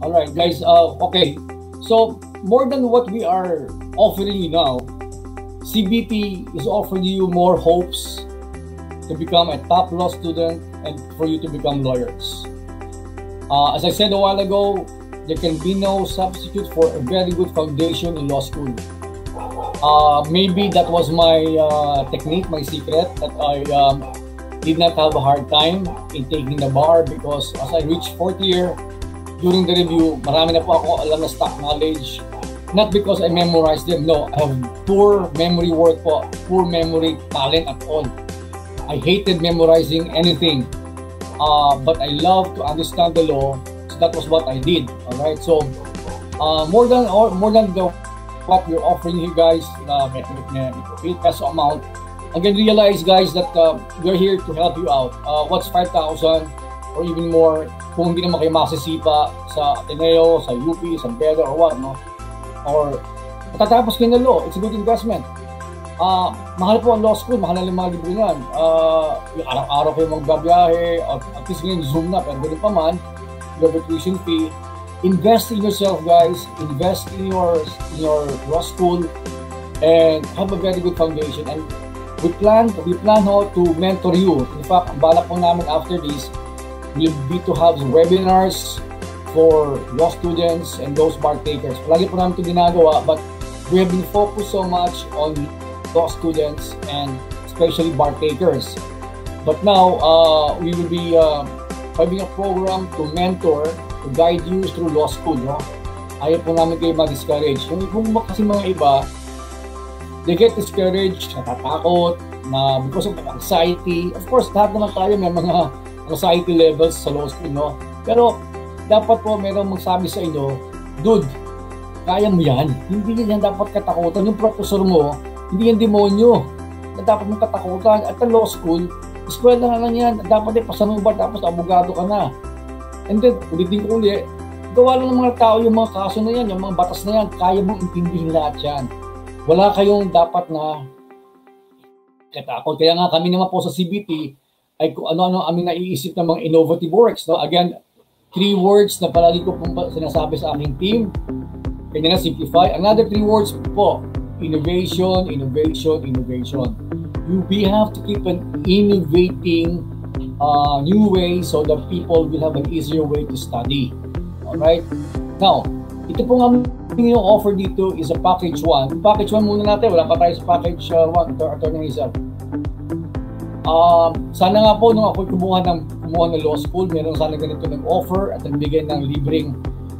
All right, guys. Uh, okay. So more than what we are offering you now, CBT is offering you more hopes to become a top law student and for you to become lawyers. Uh, as I said a while ago, there can be no substitute for a very good foundation in law school. Uh, maybe that was my uh, technique, my secret, that I um, did not have a hard time in taking the bar because as I reached fourth year, during the review, marami na po ako alam na stock knowledge. Not because I memorized them, no. I have poor memory work po, poor memory talent at all. I hated memorizing anything. Uh, but I love to understand the law. So that was what I did. All right. So uh, more than or more than the what we're offering you guys, uh, may peso amount. Again, realize guys that uh, we're here to help you out. Uh, what's 5,000 or even more kung hindi naman kayo masisipa sa Ateneo, sa UP, sa Pedro, or what, no? Or matatapos kayo ng law, it's a good investment. Uh, mahal po ang law school, mahal na mga libro yan. Uh, yung araw-araw kayo magbabiyahe, at, at least ngayon Zoom na, pero ganun pa man, you have a tuition fee. Invest in yourself, guys. Invest in your in your law school and have a very good foundation. And we plan we plan how to mentor you. In fact, ang balak po namin after this, will be to have webinars for law students and those bar takers. Palagi po namin ito ginagawa, but we have been focused so much on law students and especially bar takers. But now, uh, we will be uh, having a program to mentor, to guide you through law school. No? Ayaw po namin kayo ma-discourage. Yung kung kasi mga iba, they get discouraged, natatakot, na because of anxiety. Of course, lahat naman tayo may mga anxiety levels sa law school, no? Pero dapat po merong magsabi sa inyo, dude, kaya mo yan. Hindi yan dapat katakutan. Yung professor mo, hindi yan demonyo na dapat mong katakutan. At ang law school, eskwela na lang yan. Dapat ay pasanuba, tapos abogado ka na. And then, ulitin ko ulit, gawa lang ng mga tao yung mga kaso na yan, yung mga batas na yan, kaya mong intindihin lahat yan. Wala kayong dapat na katakot. Kaya nga kami naman po sa CBT, ay kung ano-ano aming naiisip ng mga innovative works. No? Again, three words na palagi ko pong sinasabi sa aking team. Kanya na simplify. Another three words po, innovation, innovation, innovation. You, we have to keep on innovating uh, new ways so that people will have an easier way to study. Alright? Now, ito pong aming yung offer dito is a package 1. Yung package 1 muna natin, wala pa tayo sa package 1. Uh, ng isa. Um, sana nga po nung ako kumuha ng kumuha ng law school, meron sana ganito ng offer at nagbigay ng libreng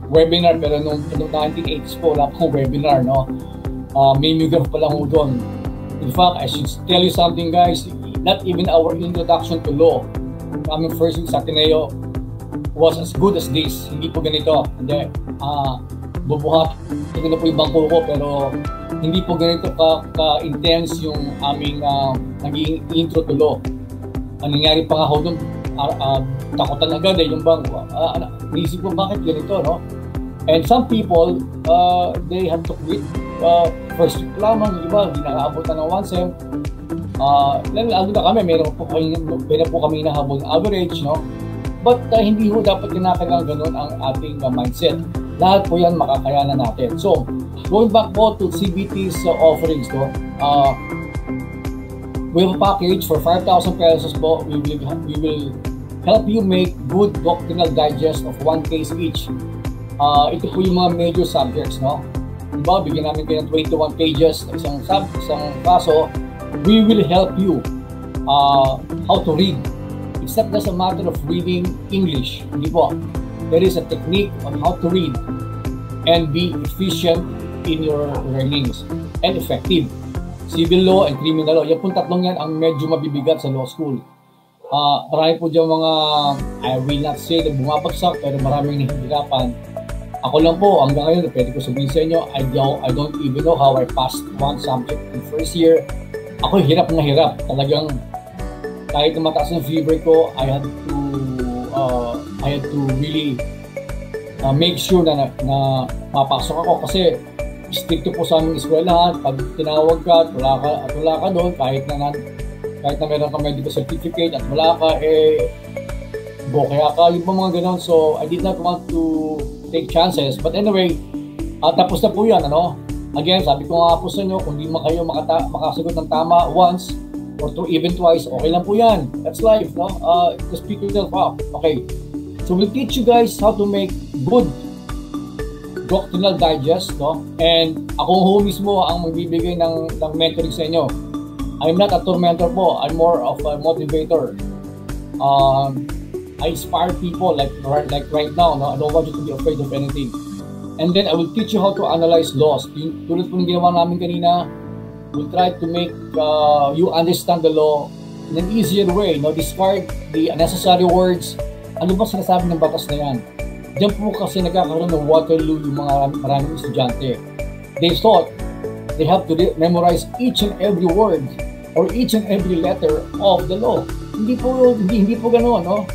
webinar pero nung, nung 1980s po wala pong webinar no. Uh, may mugaf pa lang doon. In fact, I should tell you something guys, not even our introduction to law, aming first sa Ateneo was as good as this. Hindi po ganito. Hindi. Uh, bubuhat. Ito na po yung bangko ko pero hindi po ganito ka, ka-intense yung aming uh, naging intro to law. Ang nangyari pa nga ako doon, uh, uh, takutan agad eh, yung bang, uh, naisip ko bakit ganito, no? And some people, uh, they have to quit. Uh, first week lamang, yung iba, hindi nakaabutan ng one sem. Uh, lalo na kami, meron po kami, meron po kami nahabol average, no? But uh, hindi ho dapat kinakailangan ganun ang ating uh, mindset. Lahat po yan makakayanan natin. So, going back po to CBT's uh, offerings, no? Uh, we have a package for 5,000 pesos po. We will, we will help you make good doctrinal digest of one case each. Uh, ito po yung mga major subjects, no? Diba, bigyan namin kayo ng 21 pages na isang, sub, isang kaso. We will help you uh, how to read. It's not a matter of reading English. Hindi po there is a technique on how to read and be efficient in your learnings and effective. Civil law and criminal law, yan pong tatlong yan ang medyo mabibigat sa law school. Uh, marami po dyan mga, I will not say na bumabagsak, pero maraming nahihirapan. Ako lang po, hanggang ngayon, pwede ko sabihin sa inyo, I don't, I don't even know how I passed one subject in first year. Ako hirap na hirap. Talagang, kahit na mataas ng fever ko, I had to uh, I had to really uh, make sure na, na, mapasok ako kasi stricto po sa aming eskwelahan. Pag tinawag ka at wala ka, at wala ka doon, kahit na, kahit na meron ka medical certificate at wala ka, eh, bo kaya ka, yung mga ganon. So, I did not want to take chances. But anyway, uh, tapos na po yan, ano? Again, sabi ko nga po sa inyo, kung di man kayo makata- makasagot ng tama once or to even twice, okay lang po yan. That's life, no? Uh, just pick yourself up. Okay. So we'll teach you guys how to make good doctrinal digest, no? And ako ho mismo ang magbibigay ng, ng mentoring sa inyo. I'm not a tormentor po. I'm more of a motivator. Um, I inspire people like like right now. No, I don't want you to be afraid of anything. And then I will teach you how to analyze laws. Tulad po ng ginawa namin kanina, we'll try to make uh, you understand the law in an easier way. No, discard the unnecessary words. Ano ba sinasabi ng batas na yan? Diyan po kasi nagkakaroon ng Waterloo yung mga maraming estudyante. They thought they have to memorize each and every word or each and every letter of the law. Hindi po hindi, hindi po ganoon, no?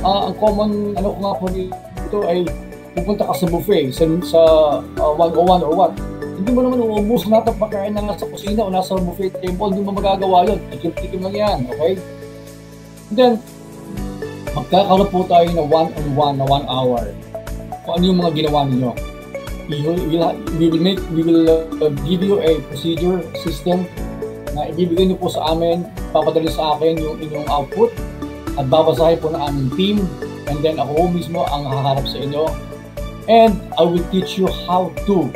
Uh, ang common ano ko nga po dito ay pupunta ka sa buffet sa, sa uh, 101 or what. Hindi mo naman uubos na ng pagkain na nasa kusina o nasa buffet table, hindi mo magagawa yun. Tikim-tikim lang yan, okay? And then, magkakaroon po tayo na one-on-one na one hour. Kung ano yung mga ginawa ninyo. We will, we will, make, we will uh, give you a procedure system na ibibigay niyo po sa amin, papadali sa akin yung inyong output at babasahin po ng aming team and then ako mismo ang haharap sa inyo and I will teach you how to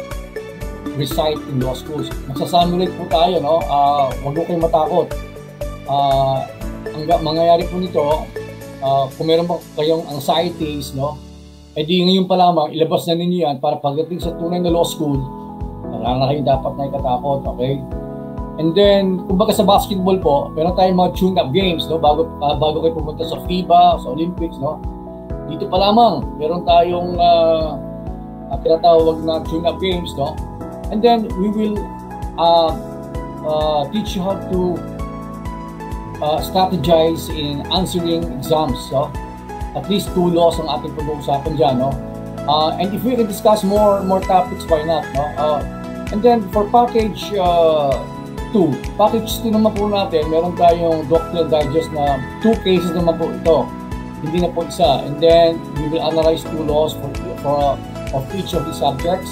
recite in law schools. Magsasimulate po tayo, no? Uh, huwag mo kayong matakot. Uh, ang mangyayari po nito, uh, kung meron pa kayong anxieties, no? Eh di ngayon pa lamang, ilabas na ninyo yan para pagdating sa tunay na law school, wala na kayong dapat na ikatakot, okay? And then, kumbaga sa basketball po, meron tayong mga tune-up games, no? Bago, uh, bago kayo pumunta sa FIBA, sa Olympics, no? Dito pa lamang, meron tayong uh, uh, tinatawag na tune-up games, no? And then, we will uh, uh, teach you how to uh, strategize in answering exams, no? At least two laws ang ating pag-uusapan dyan, no? Uh, and if we can discuss more more topics, why not, no? Uh, and then, for package uh, 2. Package 2 naman po natin, meron tayong doctoral digest na two cases naman po ito. Hindi na po isa. And then, we will analyze two laws for, for uh, of each of the subjects.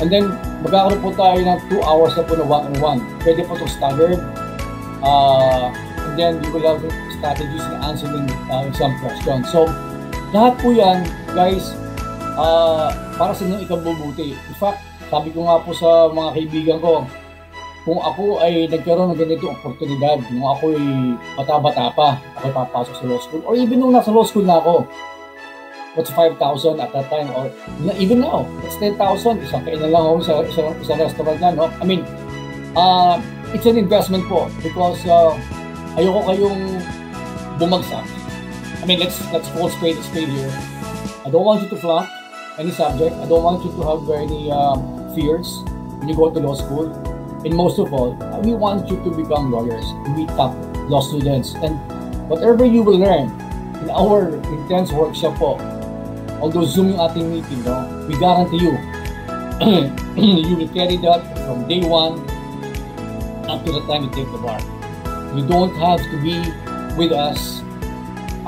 And then, magkakaroon po tayo ng 2 hours na po na one-on-one. Pwede po itong staggered. Uh, and then, we will have strategies in answering uh, exam questions. So, lahat po yan, guys, uh, para sa inyong ikabubuti. In fact, sabi ko nga po sa mga kaibigan ko, kung ako ay nagkaroon ng ganito oportunidad, kung ako ay bata-bata pa, ako papasok sa law school, or even nung nasa law school na ako, what's 5,000 at that time, or even now, it's 10,000, isang kainan lang ako sa isang, isang restaurant na, no? I mean, uh, it's an investment po because uh, ayoko kayong bumagsak. I mean, let's let's call a spade here. I don't want you to flunk any subject. I don't want you to have any um, fears when you go to law school. And most of all, we want you to become lawyers, be top law students. And whatever you will learn in our intense workshop po, although Zoom yung ating meeting, no, we guarantee you, you will carry that from day one up to the time you take the bar. You don't have to be with us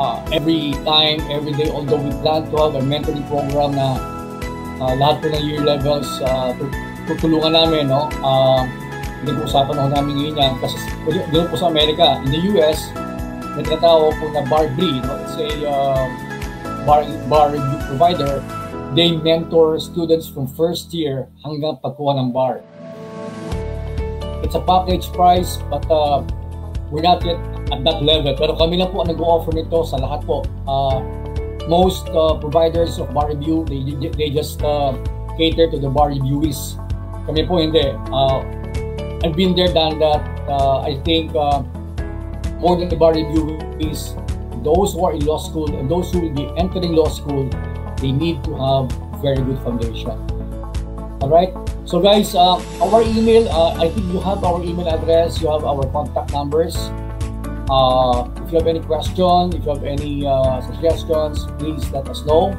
uh, every time, every day, although we plan to have a mentoring program na uh, lahat po ng year levels uh, tutulungan namin, no? Uh, nag-uusapan ako namin ngayon yan kasi doon po sa Amerika, in the US, may tinatawag po na bar breed, no? it's a uh, bar, bar review provider, they mentor students from first year hanggang pagkuha ng bar. It's a package price but uh, we're not yet at that level. Pero kami lang po ang nag-offer nito sa lahat po. Uh, most uh, providers of bar review, they, they just uh, cater to the bar reviewees. Kami po hindi. Uh, I've been there, done that. Uh, I think uh, more than the bar review is those who are in law school and those who will be entering law school, they need to have very good foundation. All right. So guys, uh, our email, uh, I think you have our email address, you have our contact numbers. Uh, if you have any question, if you have any uh, suggestions, please let us know.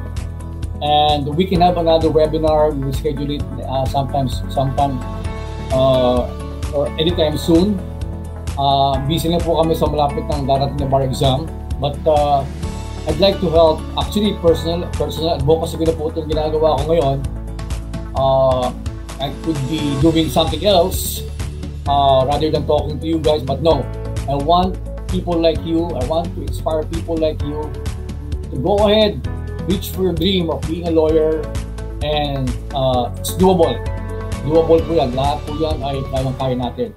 And we can have another webinar. We will schedule it uh, sometimes, sometime uh, or anytime soon. Uh, busy na po kami sa malapit ng darating na bar exam. But uh, I'd like to help, actually personal, personal advocacy ko na po itong ginagawa ko ngayon. Uh, I could be doing something else uh, rather than talking to you guys, but no, I want people like you, I want to inspire people like you to go ahead, reach for your dream of being a lawyer, and uh, it's doable. Doable po yan. Lahat po yan ay kayang-kaya natin.